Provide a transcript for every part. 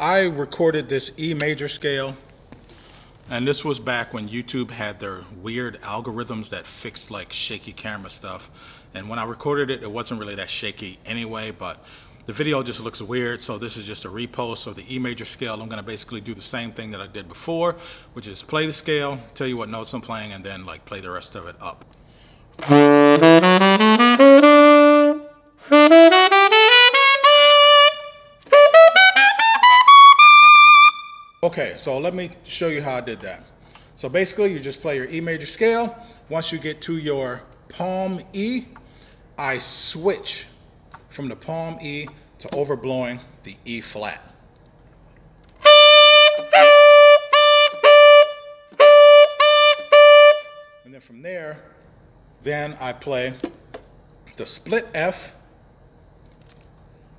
I recorded this E major scale, and this was back when YouTube had their weird algorithms that fixed like shaky camera stuff. And when I recorded it, it wasn't really that shaky anyway, but the video just looks weird, so this is just a repost of the E major scale. I'm gonna basically do the same thing that I did before, which is play the scale, tell you what notes I'm playing, and then like play the rest of it up. Okay, so let me show you how I did that. So basically, you just play your E major scale. Once you get to your palm E, I switch from the palm E to overblowing the E flat. And then from there, then I play the split F.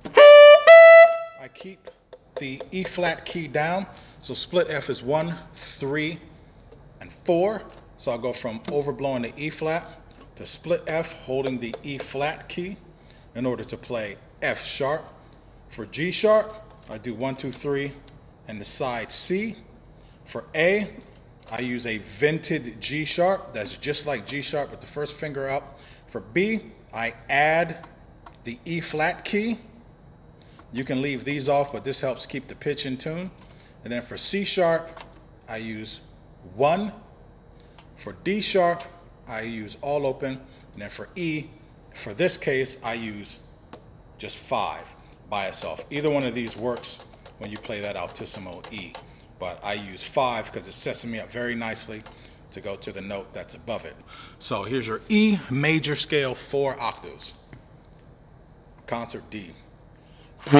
I keep the E flat key down. So split F is one, three, and four. So I'll go from overblowing the E flat to split F, holding the E flat key in order to play F sharp. For G sharp, I do one, two, three, and the side C. For A, I use a vented G sharp. That's just like G sharp with the first finger up. For B, I add the E flat key. You can leave these off, but this helps keep the pitch in tune. And then for C sharp, I use one. For D sharp, I use all open. And then for E, for this case, I use just five by itself. Either one of these works when you play that altissimo E. But I use five because it sets me up very nicely to go to the note that's above it. So here's your E major scale, four octaves. Concert D. So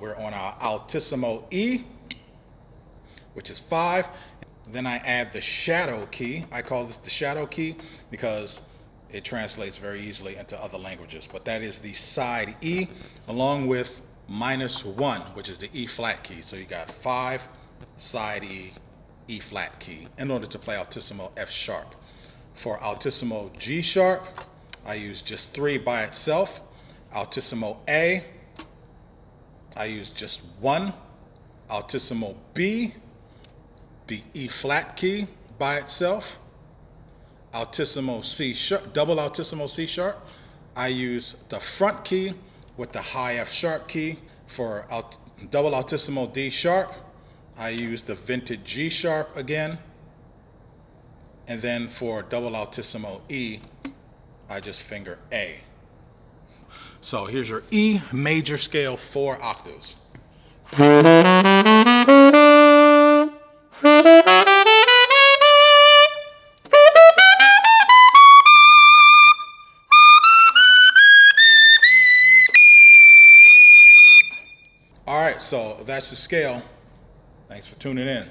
we're on our altissimo E, which is five. Then I add the shadow key. I call this the shadow key because it translates very easily into other languages. But that is the side E along with minus one, which is the E flat key. So you got five, side E, E flat key in order to play altissimo F sharp. For altissimo G sharp, I use just three by itself. Altissimo A, I use just one altissimo B, the E flat key by itself, altissimo C sharp, double altissimo C sharp. I use the front key with the high F sharp key. For alt, double altissimo D sharp, I use the vented G sharp again. And then for double altissimo E, I just finger A. So here's your E major scale, four octaves. All right, so that's the scale. Thanks for tuning in.